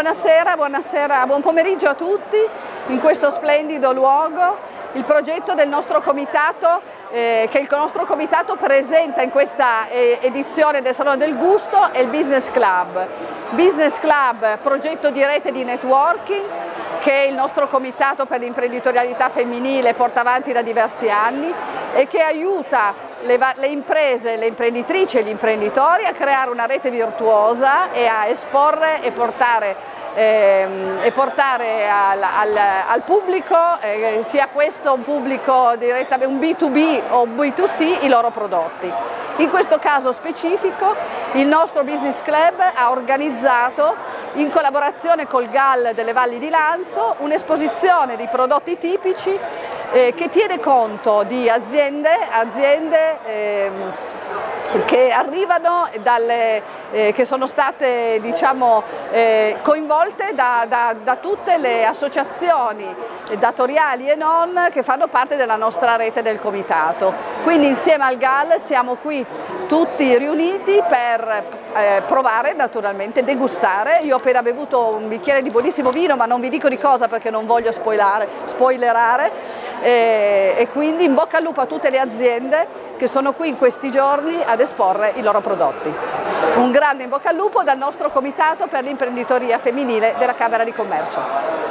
Buonasera, buonasera, buon pomeriggio a tutti in questo splendido luogo. Il progetto del nostro comitato, eh, che il nostro comitato presenta in questa eh, edizione del Salone del Gusto è il Business Club. Business Club, progetto di rete di networking che il nostro comitato per l'imprenditorialità femminile porta avanti da diversi anni e che aiuta le, le, imprese, le imprenditrici e gli imprenditori a creare una rete virtuosa e a esporre e portare, ehm, e portare al, al, al, pubblico, eh, sia questo un pubblico direttamente un B2B o un B2C, i loro prodotti. In questo caso specifico il nostro Business Club ha organizzato in collaborazione col GAL delle Valli di Lanzo un'esposizione di prodotti tipici eh, che tiene conto di aziende, aziende ehm, che arrivano dalle, eh, che sono state diciamo, eh, coinvolte da, da, da, tutte le associazioni datoriali e non che fanno parte della nostra rete del comitato. Quindi insieme al GAL siamo qui tutti riuniti per eh, provare naturalmente, degustare. Io ho appena bevuto un bicchiere di buonissimo vino ma non vi dico di cosa perché non voglio spoilerare eh, e quindi in bocca al lupo a tutte le aziende che sono qui in questi giorni ad esporre i loro prodotti. Un grande in bocca al lupo dal nostro Comitato per l'imprenditoria femminile della Camera di Commercio.